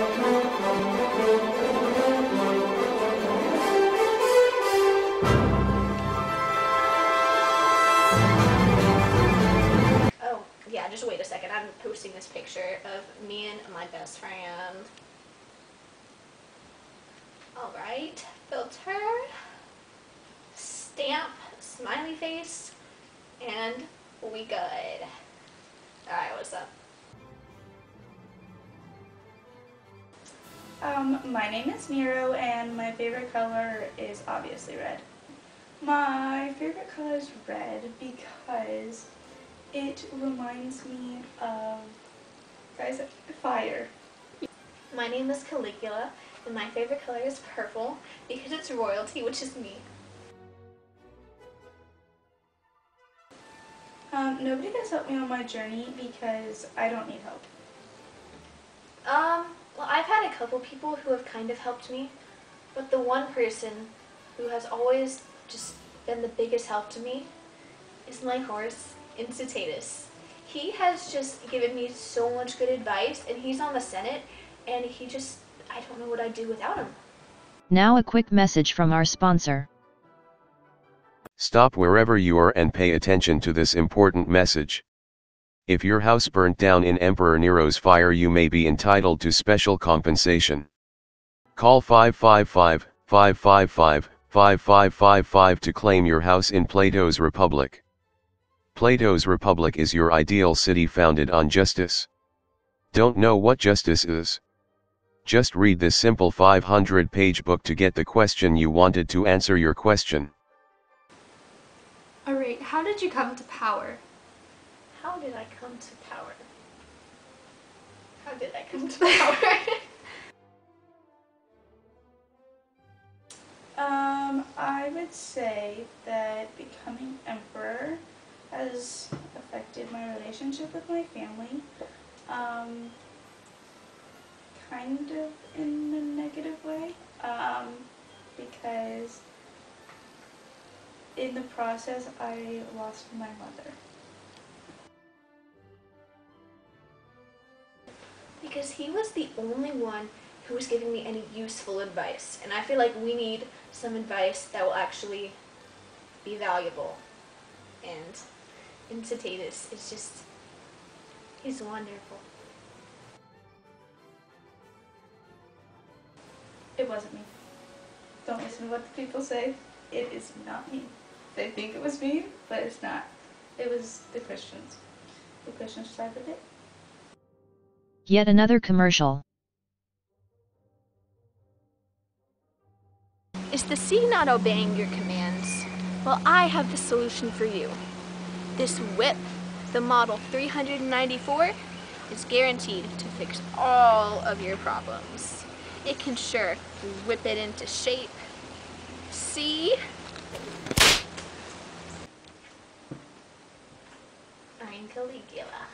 Oh, yeah, just wait a second. I'm posting this picture of me and my best friend. Alright, filter, stamp, smiley face, and we good. Um, my name is Nero and my favorite color is obviously red. My favorite color is red because it reminds me of, guys, fire. My name is Caligula, and my favorite color is purple because it's royalty, which is me. Um, nobody has helped me on my journey because I don't need help. Um, well, I've had a couple people who have kind of helped me, but the one person who has always just been the biggest help to me is my horse, Incitatus. He has just given me so much good advice, and he's on the Senate, and he just, I don't know what I'd do without him. Now a quick message from our sponsor. Stop wherever you are and pay attention to this important message. If your house burnt down in Emperor Nero's fire, you may be entitled to special compensation. Call 555 555 5555 to claim your house in Plato's Republic. Plato's Republic is your ideal city founded on justice. Don't know what justice is? Just read this simple 500 page book to get the question you wanted to answer your question. Alright, how did you come to power? How did I come to power? How did I come to power? Um, I would say that becoming emperor has affected my relationship with my family. Um, kind of in a negative way. Um, because in the process I lost my mother. Because he was the only one who was giving me any useful advice. And I feel like we need some advice that will actually be valuable. And Incitatus is just, he's wonderful. It wasn't me. Don't listen to what the people say. It is not me. They think it was me, but it's not. It was the Christians. The Christians started it. Yet another commercial. Is the sea not obeying your commands? Well, I have the solution for you. This whip, the Model 394, is guaranteed to fix all of your problems. It can sure whip it into shape. See? I'm Caligula.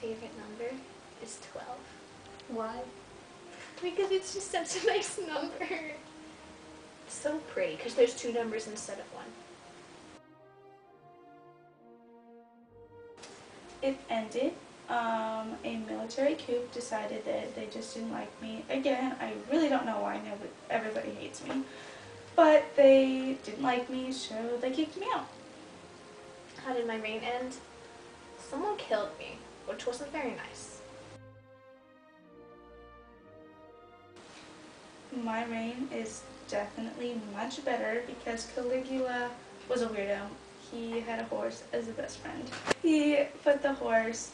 Favorite number is 12. Why? Because it's just such a nice number. It's so pretty because there's two numbers instead of one. It ended. Um, a military coup decided that they just didn't like me. Again, I really don't know why everybody hates me. But they didn't like me, so they kicked me out. How did my reign end? Someone killed me, which wasn't very nice. My reign is definitely much better because Caligula was a weirdo. He had a horse as a best friend. He put the horse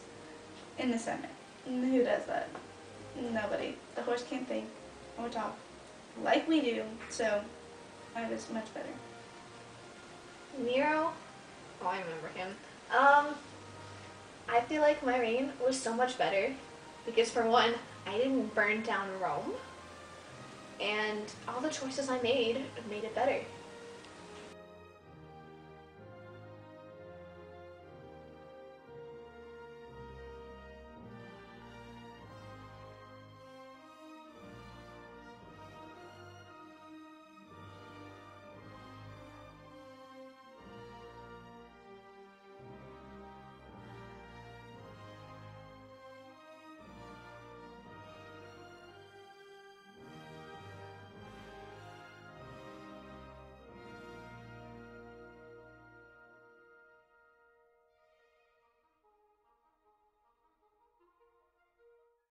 in the Senate. Who does that? Nobody. The horse can't think or talk like we do, so I was much better. Nero, oh I remember him. Um, I feel like my reign was so much better because for one, I didn't burn down Rome, and all the choices I made made it better.